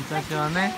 昔はね